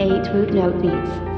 8 Root Note Beats.